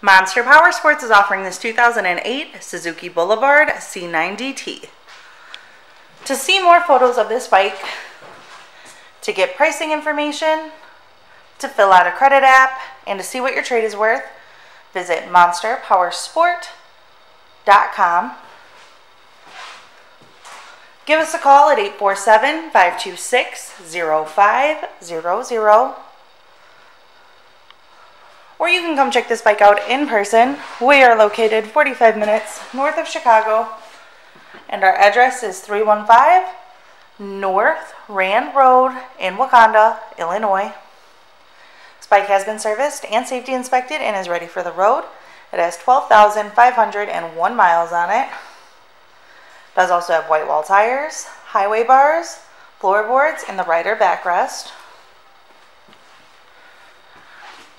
Monster Power Sports is offering this 2008 Suzuki Boulevard C90T. To see more photos of this bike, to get pricing information, to fill out a credit app, and to see what your trade is worth, visit monsterpowersport.com. Give us a call at 847 526 0500 or you can come check this bike out in person. We are located 45 minutes north of Chicago, and our address is 315 North Rand Road in Wauconda, Illinois. This bike has been serviced and safety inspected and is ready for the road. It has 12,501 miles on it. Does also have white wall tires, highway bars, floorboards, and the rider backrest.